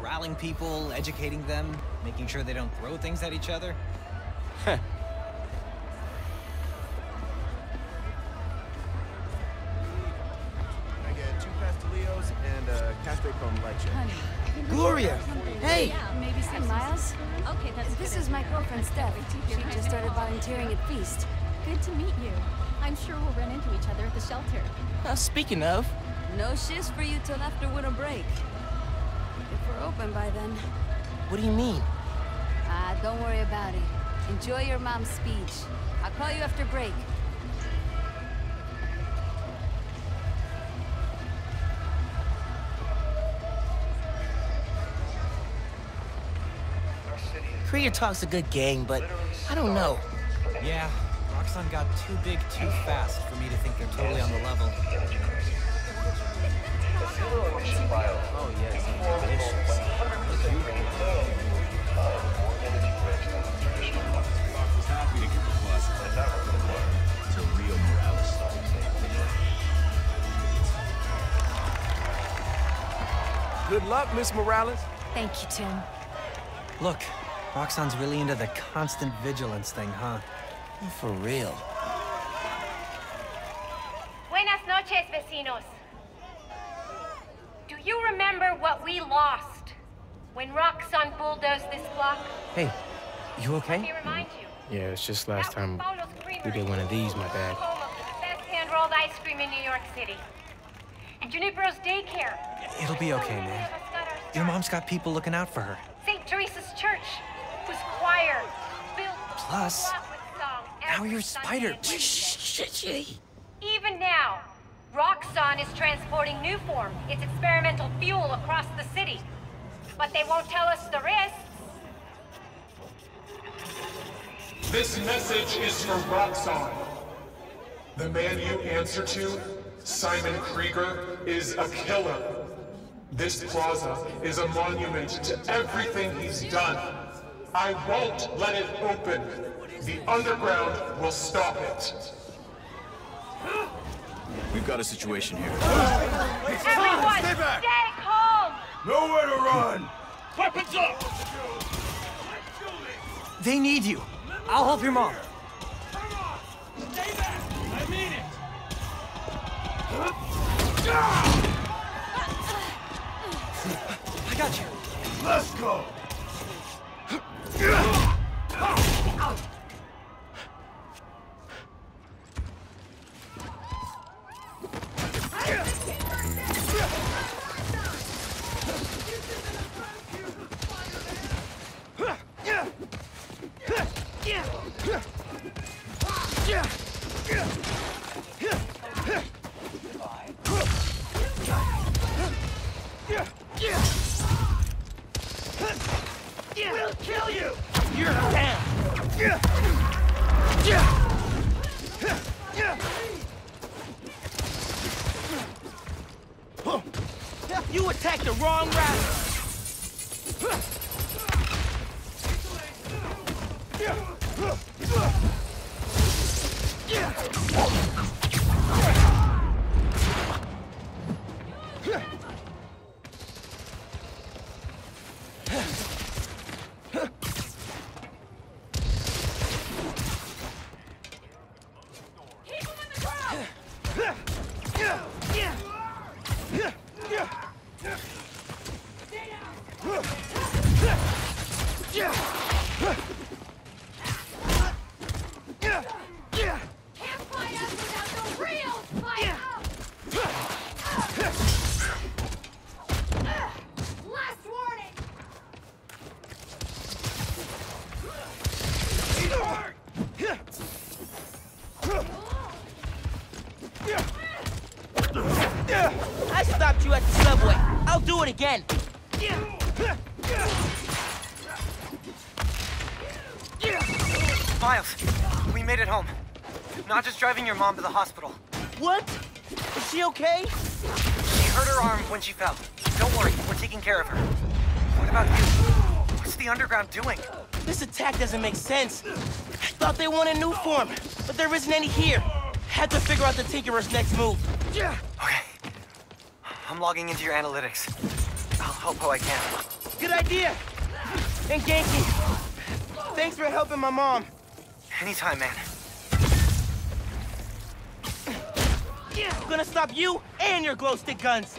Rallying people, educating them, making sure they don't throw things at each other. I get two pastelillos and a cafe con leche. Honey. Gloria! Hey! Maybe some Miles? Okay, that's This good. is my girlfriend Steph. She just started volunteering at Feast. Good to meet you. I'm sure we'll run into each other at the shelter. Uh, speaking of, No shifts for you till after winter break. If we're open by then. what do you mean? Ah, don't worry about it. Enjoy your mom's speech. I'll call you after break. Krieger talks a good game, but I don't know. Yeah, Roxxon got too big too fast for me to think they're totally on the level. Oh, yes. delicious. happy to give a plus to Rio Morales. Good luck, Miss Morales. Thank you, Tim. Look, Roxxon's really into the constant vigilance thing, huh? For real. Buenas noches, vecinos. Do you remember what we lost when Roxxon bulldozed this block? Hey, you okay? Let okay? me remind you. Yeah, it's just last time Paulo's we did one of these, my bad. the best hand-rolled ice cream in New York City. And Junipero's daycare. It'll be okay, man. of us got our Your mom's got people looking out for her. St. Teresa's Church, whose choir built Plus, with song now you're Sunday Spider. and Shh, shh, shh. Even now, Roxxon is transporting Nuform, its experimental fuel, across the city. But they won't tell us the risks. This message is for Roxxon. The man you answer to, Simon Krieger, is a killer. This plaza is a monument to everything he's done. I won't let it open. The underground will stop it. We've got a situation here. Everyone, stay back. stay calm! Nowhere to run! Weapons up! They need you. I'll help your mom. Come on! Stay back! I mean it! I got you. Let's go! You at the subway. I'll do it again. Miles, we made it home. Not just driving your mom to the hospital. What? Is she okay? She hurt her arm when she fell. Don't worry, we're taking care of her. What about you? What's the underground doing? This attack doesn't make sense. I thought they wanted Nuform, but there isn't any here. Had to figure out the Tinkerer's next move. Okay. I'm logging into your analytics. I'll help how I can. Good idea! And Ganke, thanks for helping my mom. Anytime, man. I'm gonna stop you and your glow stick guns.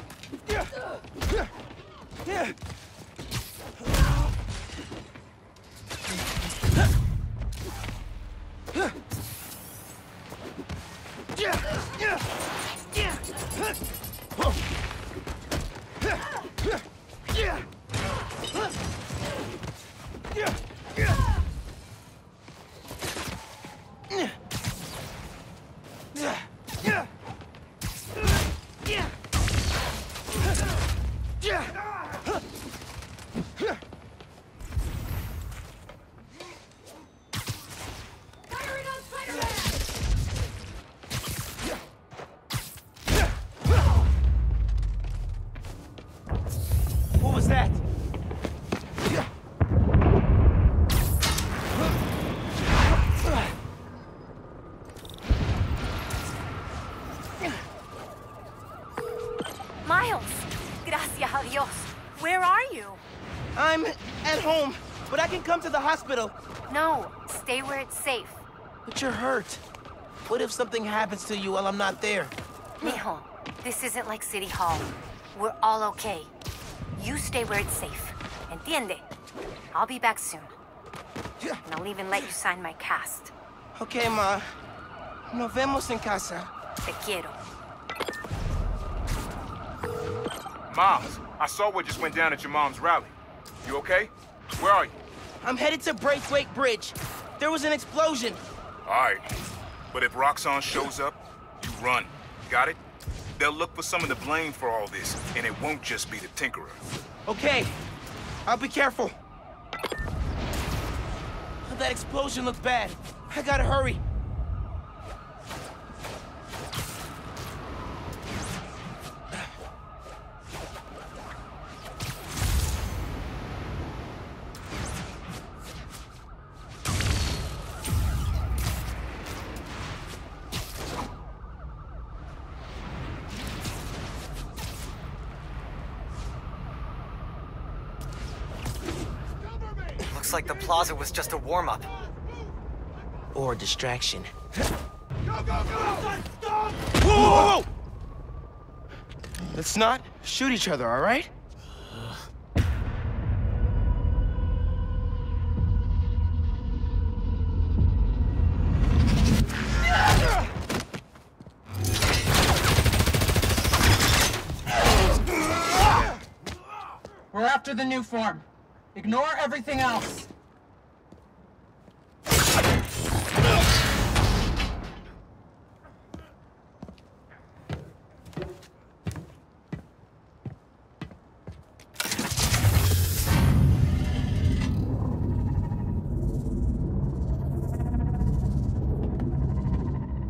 What hospital. No, stay where it's safe. But you're hurt. What if something happens to you while I'm not there? Mijo, this isn't like City Hall. We're all okay. You stay where it's safe. Entiende? I'll be back soon. And I'll even let you sign my cast. Okay, ma. Nos vemos en casa. Te quiero. Miles, I saw what just went down at your mom's rally. You okay? Where are you? I'm headed to Braithwaite Bridge. There was an explosion. All right. But if Roxxon shows up, you run. Got it? They'll look for some of the blame for all this, and it won't just be the Tinkerer. Okay. I'll be careful. That explosion looked bad. I gotta hurry. Looks like the plaza was just a warm-up. Or a distraction. Whoa, whoa, whoa! Let's not shoot each other, all right? We're after the Nuform. Ignore everything else.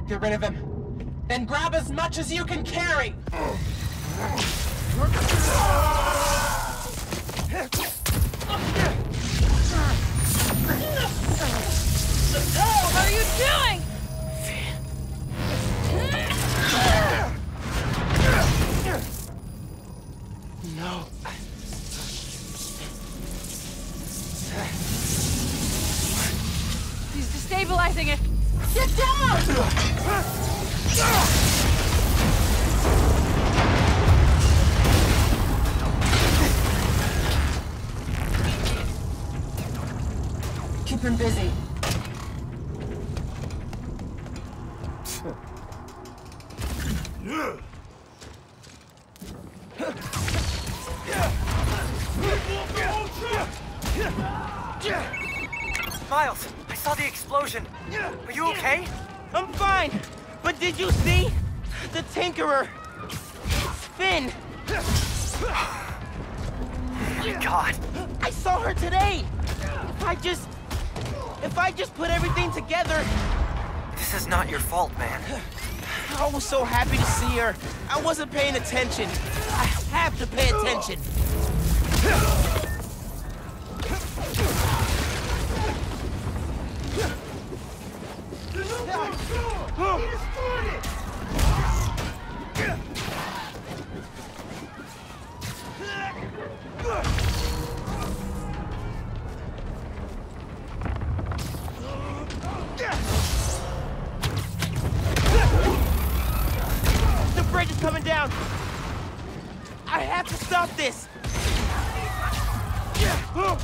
Get rid of him. Then grab as much as you can carry. What are you doing? No. He's destabilizing it. Get down! Keep him busy. Just put everything together... This is not your fault, man. I was so happy to see her. I wasn't paying attention. I have to pay attention. The bridge is coming down! I have to stop this! People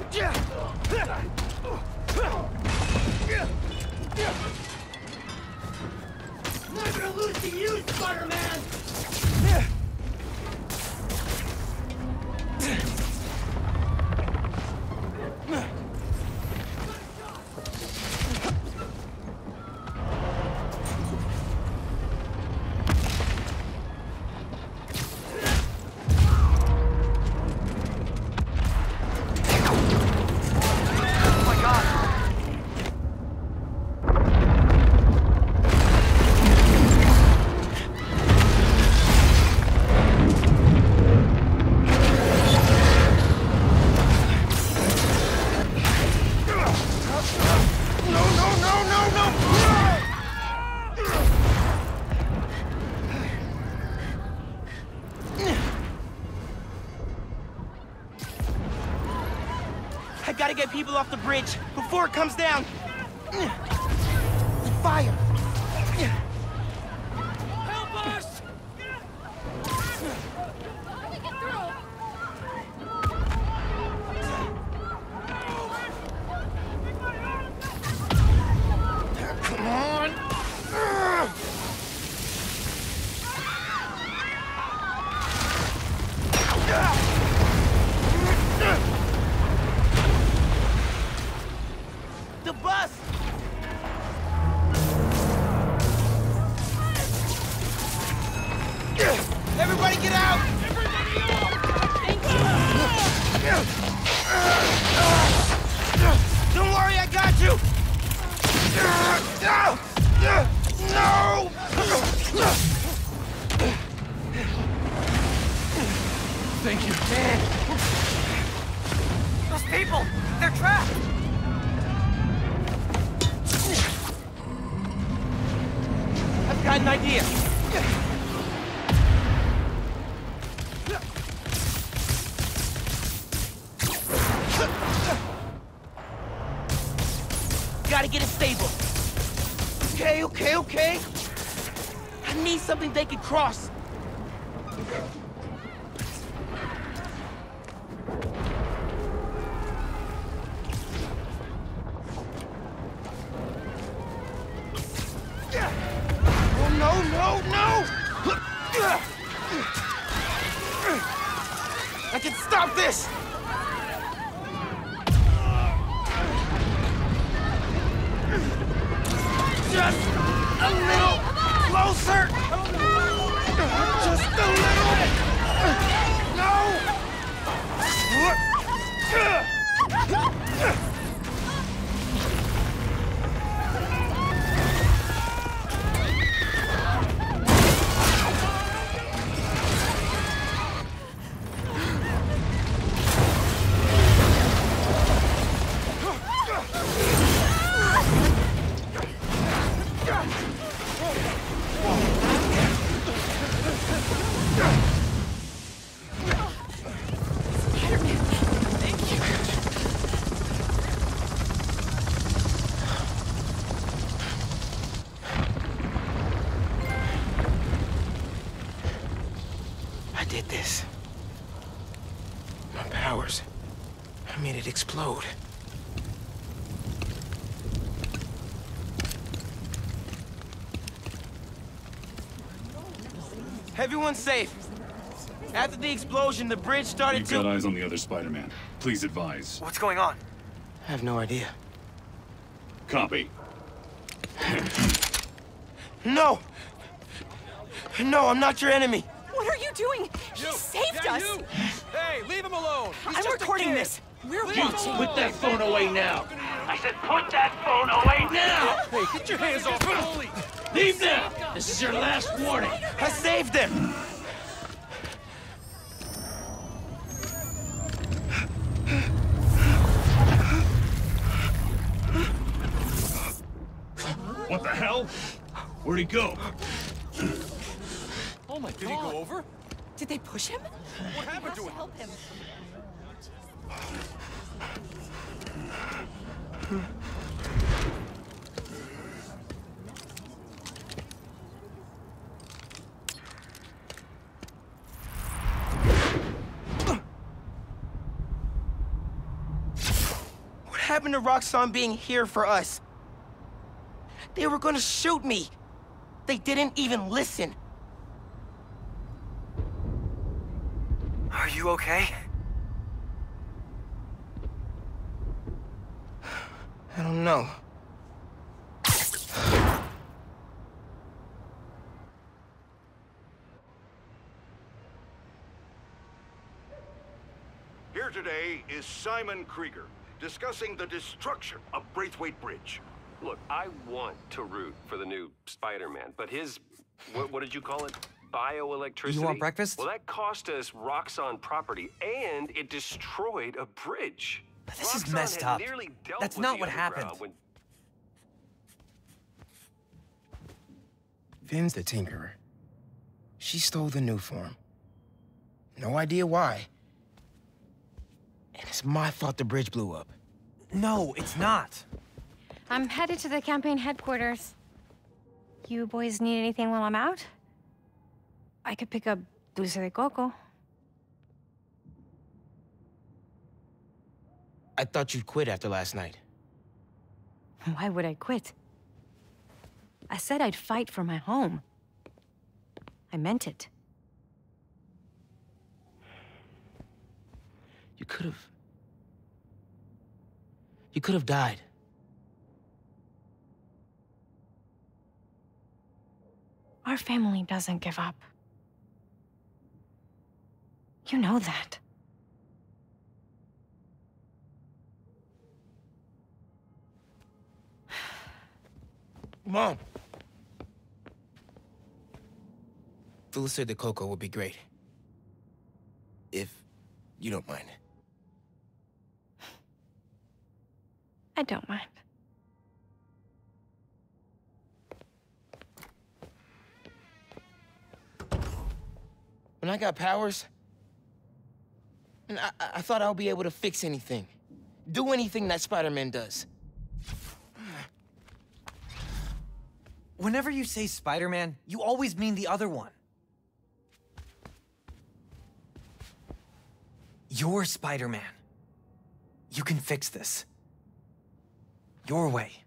Oh people off the bridge before it comes down. Fire! Gotta get it stable. Okay, okay, okay. I need something they can cross. Powers. I made it explode. Everyone's safe. After the explosion, the bridge started You've to... got eyes on the other Spider-Man. Please advise. What's going on? I have no idea. Copy. No! No, I'm not your enemy. What are you doing? He saved us! Hey, leave him alone! He's I'm just a recording kid. this. We're You watching. put that phone away now. I said put that phone away now. Hey, get your hands off me! Holy! Leave now. This is your last warning. I saved them! What the hell? Where'd he go? Oh my god. Did he go over? Did they push him? What happened to him? Help him. What happened to Roxxon being here for us? They were gonna shoot me. They didn't even listen. Are you okay? I don't know. Here today is Simon Krieger, discussing the destruction of Braithwaite Bridge. Look, I want to root for the new Spider-Man, but his, what, what did you call it? Bioelectricity? You want breakfast? Well, that cost us Roxxon property, and it destroyed a bridge. This is messed up. That's not what happened. When... Phin's the Tinkerer. She stole the Nuform. No idea why. And it's my fault the bridge blew up. No, it's not. I'm headed to the campaign headquarters. You boys need anything while I'm out? I could pick up dulce de coco. I thought you'd quit after last night. Why would I quit? I said I'd fight for my home. I meant it. You could have. You could have died. Our family doesn't give up. You know that. Mom. Dulce de coco would be great. If you don't mind. I don't mind. When I got powers, and I, I I thought I would be able to fix anything. Do anything that Spider-Man does. Whenever you say Spider-Man, you always mean the other one. You're Spider-Man. You can fix this. Your way.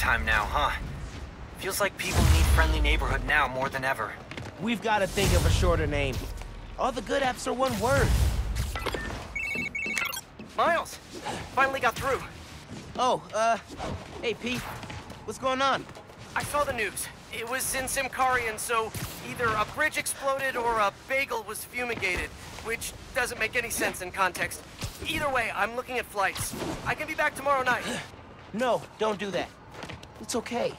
Time now, huh? Feels like people need friendly neighborhood now more than ever. We've got to think of a shorter name. All the good apps are one word. Miles! Finally got through. Oh, uh, hey, Pete. What's going on? I saw the news. It was in Symkarian, so either a bridge exploded or a bagel was fumigated, which doesn't make any sense in context. Either way, I'm looking at flights. I can be back tomorrow night. No, don't do that. It's okay.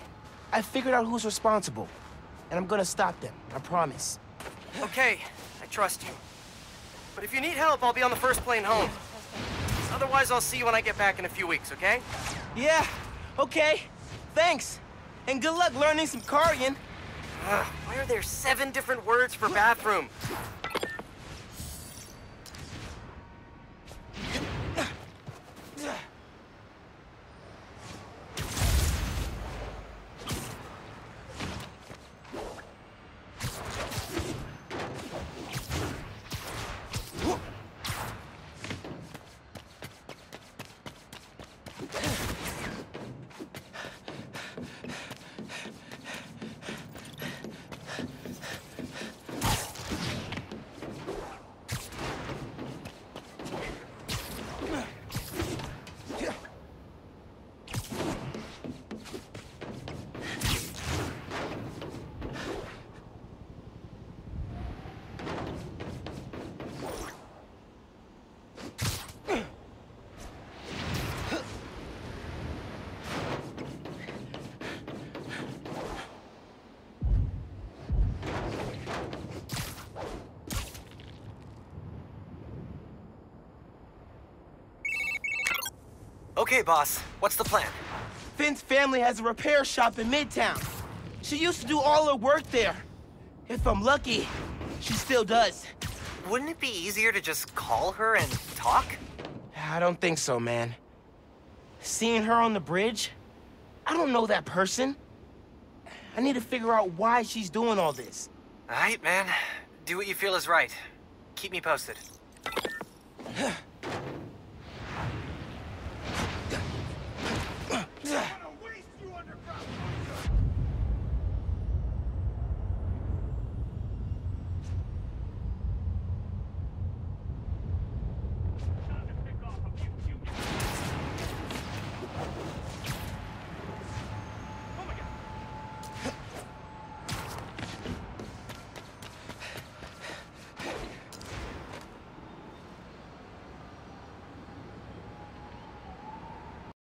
I figured out who's responsible, and I'm gonna stop them, I promise. Okay, I trust you. But if you need help, I'll be on the first plane home. Otherwise, I'll see you when I get back in a few weeks, okay? Yeah, okay. Thanks. And good luck learning Symkarian. Ugh, ah, why are there seven different words for bathroom? Okay, boss. What's the plan? Phin's family has a repair shop in Midtown. She used to do all her work there. If I'm lucky, she still does. Wouldn't it be easier to just call her and talk? I don't think so, man. Seeing her on the bridge? I don't know that person. I need to figure out why she's doing all this. All right, man. Do what you feel is right. Keep me posted.